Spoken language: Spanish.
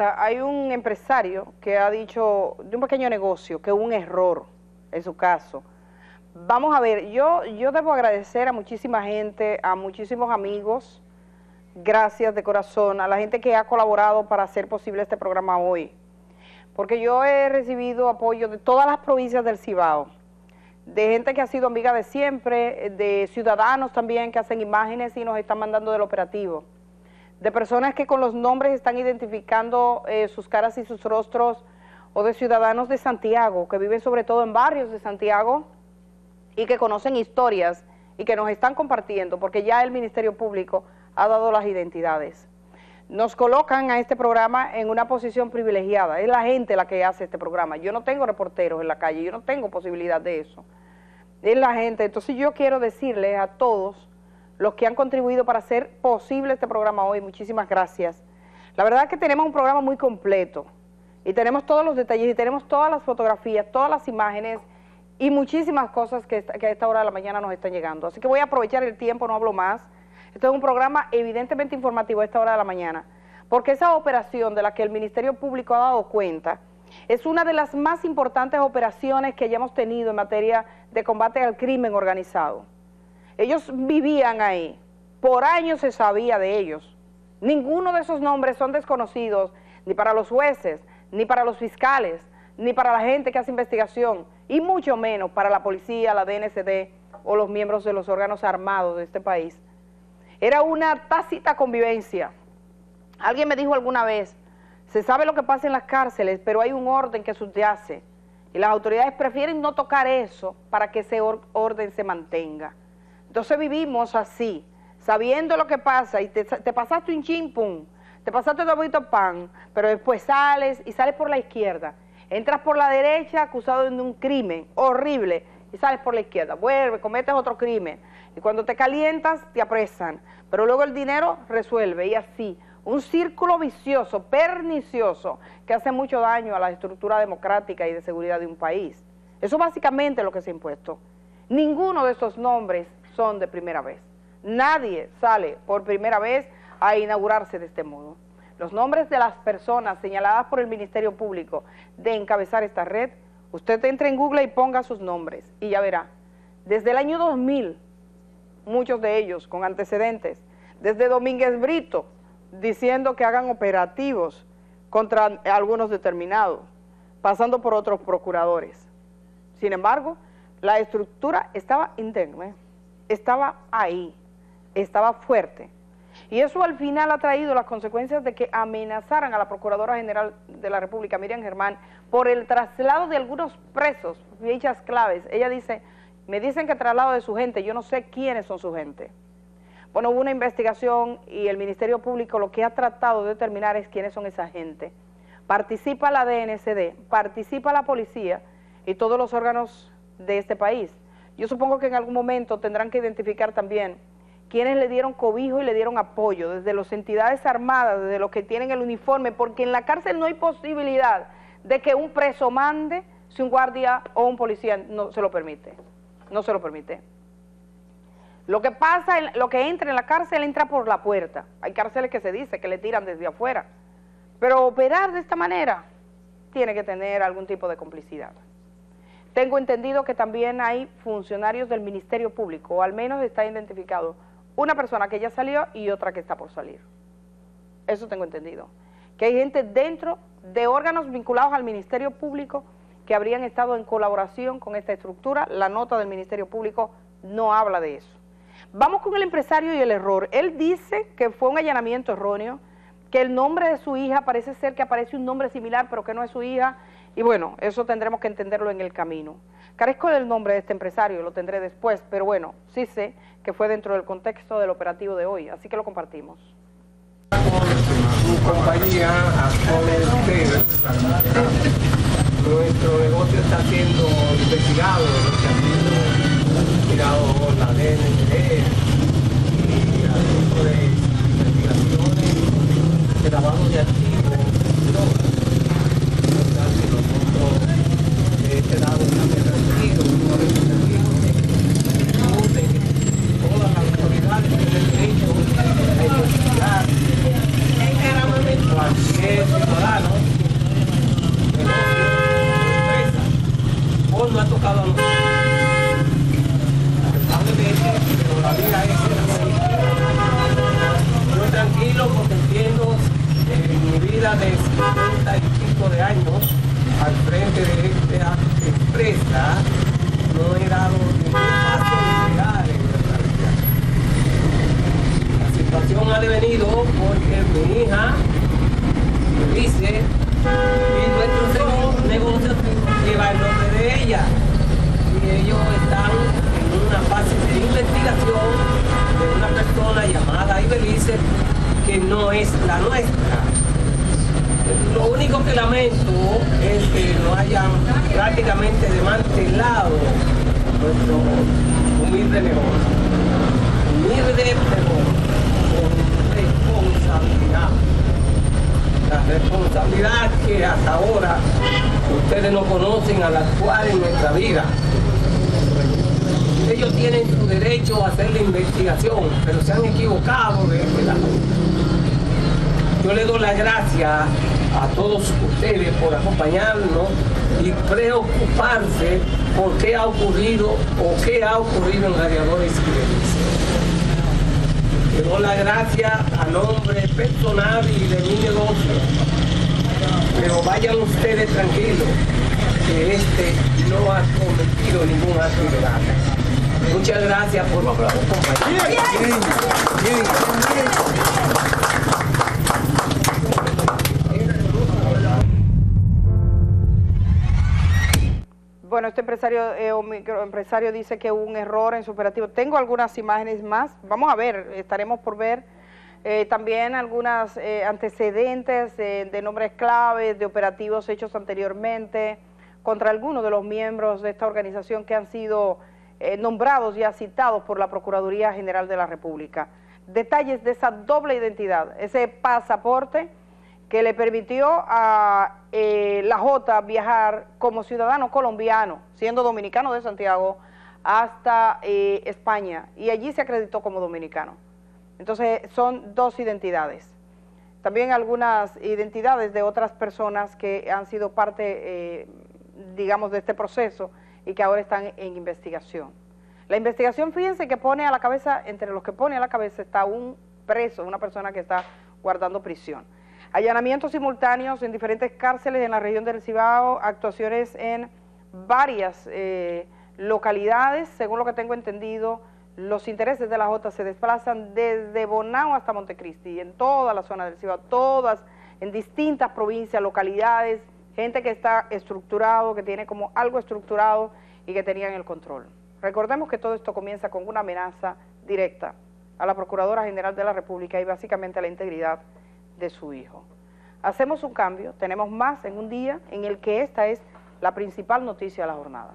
Hay un empresario que ha dicho de un pequeño negocio que un error en su caso. Vamos a ver, yo, yo debo agradecer a muchísima gente, a muchísimos amigos, gracias de corazón, a la gente que ha colaborado para hacer posible este programa hoy. Porque yo he recibido apoyo de todas las provincias del Cibao, de gente que ha sido amiga de siempre, de ciudadanos también que hacen imágenes y nos están mandando del operativo de personas que con los nombres están identificando eh, sus caras y sus rostros, o de ciudadanos de Santiago, que viven sobre todo en barrios de Santiago y que conocen historias y que nos están compartiendo, porque ya el Ministerio Público ha dado las identidades. Nos colocan a este programa en una posición privilegiada, es la gente la que hace este programa. Yo no tengo reporteros en la calle, yo no tengo posibilidad de eso. Es la gente, entonces yo quiero decirles a todos los que han contribuido para hacer posible este programa hoy. Muchísimas gracias. La verdad es que tenemos un programa muy completo y tenemos todos los detalles y tenemos todas las fotografías, todas las imágenes y muchísimas cosas que, a esta hora de la mañana nos están llegando. Así que voy a aprovechar el tiempo, no hablo más. Esto es un programa evidentemente informativo a esta hora de la mañana, porque esa operación de la que el Ministerio Público ha dado cuenta es una de las más importantes operaciones que hayamos tenido en materia de combate al crimen organizado. Ellos vivían ahí, por años se sabía de ellos. Ninguno de esos nombres son desconocidos ni para los jueces, ni para los fiscales, ni para la gente que hace investigación, y mucho menos para la policía, la DNCD o los miembros de los órganos armados de este país. Era una tácita convivencia. Alguien me dijo alguna vez, se sabe lo que pasa en las cárceles, pero hay un orden que subyace, y las autoridades prefieren no tocar eso para que ese orden se mantenga. Entonces vivimos así, sabiendo lo que pasa y te, pasaste un chimpum, te pasaste un pan, pero después sales y sales por la izquierda. Entras por la derecha acusado de un crimen horrible y sales por la izquierda. Vuelve, cometes otro crimen. Y cuando te calientas, te apresan. Pero luego el dinero resuelve y así. Un círculo vicioso, pernicioso, que hace mucho daño a la estructura democrática y de seguridad de un país. Eso básicamente es lo que se ha impuesto. Ninguno de estos nombres son de primera vez. Nadie sale por primera vez a inaugurarse de este modo. Los nombres de las personas señaladas por el Ministerio Público de encabezar esta red, usted entre en Google y ponga sus nombres y ya verá. Desde el año 2000, muchos de ellos con antecedentes, desde Domínguez Brito, diciendo que hagan operativos contra algunos determinados, pasando por otros procuradores. Sin embargo, la estructura estaba interna estaba ahí, estaba fuerte. Y eso al final ha traído las consecuencias de que amenazaran a la Procuradora General de la República, Miriam Germán, por el traslado de algunos presos, fechas claves. Ella dice, me dicen que traslado de su gente, yo no sé quiénes son su gente. Bueno, hubo una investigación y el Ministerio Público lo que ha tratado de determinar es quiénes son esa gente. Participa la DNCD, participa la policía y todos los órganos de este país. Yo supongo que en algún momento tendrán que identificar también quienes le dieron cobijo y le dieron apoyo, desde las entidades armadas, desde los que tienen el uniforme, porque en la cárcel no hay posibilidad de que un preso mande si un guardia o un policía no se lo permite, no se lo permite. Lo que pasa, lo que entra en la cárcel entra por la puerta. Hay cárceles que se dice que le tiran desde afuera. Pero operar de esta manera tiene que tener algún tipo de complicidad. Tengo entendido que también hay funcionarios del Ministerio Público, o al menos está identificado una persona que ya salió y otra que está por salir. Eso tengo entendido. Que hay gente dentro de órganos vinculados al Ministerio Público que habrían estado en colaboración con esta estructura. La nota del Ministerio Público no habla de eso. Vamos con el empresario y el error. Él dice que fue un allanamiento erróneo, que el nombre de su hija parece ser que aparece un nombre similar, pero que no es su hija, y bueno, eso tendremos que entenderlo en el camino. Carezco del nombre de este empresario, lo tendré después, pero bueno, sí sé que fue dentro del contexto del operativo de hoy, así que lo compartimos. Nuestro negocio está siendo investigado, la y de investigaciones de lavado de activos, este lado también recibido, no representativo, todas las autoridades tienen derecho a investigar, a es ciudadano, negocio, empresa, o no ha tocado a nosotros. Lamentablemente, pero la vida es así. Yo tranquilo porque entiendo en mi vida de 50 y pico de años al frente de esta empresa no he dado ningún paso de llegar en nuestra vida. La situación ha devenido porque mi hija me dice y nuestro segundo negocio lleva el y ellos están en una fase de investigación de una persona llamada Ibelice que no es la nuestra. Lo único que lamento es que no hayan prácticamente desmantelado nuestro humilde negocio. Humilde pero con responsabilidad. La responsabilidad que hasta ahora ustedes no conocen al actuar en nuestra vida. Ellos tienen su derecho a hacer la investigación, pero se han equivocado de este. Yo le doy las gracias a todos ustedes por acompañarnos y preocuparse por qué ha ocurrido o qué ha ocurrido en Radiadores doy las gracias a nombre personal y de mi negocio. Pero vayan ustedes tranquilos, que este no ha cometido ningún acto ilegal. Muchas gracias por acompañarnos. Bueno, este empresario eh, o microempresario dice que hubo un error en su operativo. Tengo algunas imágenes más, vamos a ver, estaremos por ver eh, también algunas eh, antecedentes de nombres claves, de operativos hechos anteriormente contra algunos de los miembros de esta organización que han sido nombrados y citados por la Procuraduría General de la República. Detalles de esa doble identidad, ese pasaporte que le permitió a eh, la J viajar como ciudadano colombiano, siendo dominicano de Santiago, hasta eh, España, y allí se acreditó como dominicano. Entonces son dos identidades. También algunas identidades de otras personas que han sido parte, eh, digamos, de este proceso y que ahora están en investigación. La investigación, fíjense que pone a la cabeza, entre los que pone a la cabeza está un preso, una persona que está guardando prisión. Allanamientos simultáneos en diferentes cárceles en la región del Cibao, actuaciones en varias eh, localidades, según lo que tengo entendido, los intereses de la Jota se desplazan desde Bonao hasta Montecristi, en toda la zona del Cibao, todas, en distintas provincias, localidades, gente que está estructurado, que tiene como algo estructurado y que tenían el control. Recordemos que todo esto comienza con una amenaza directa a la Procuradora General de la República y básicamente a la integridad de su hijo. Hacemos un cambio, tenemos más en un día en el que esta es la principal noticia de la jornada.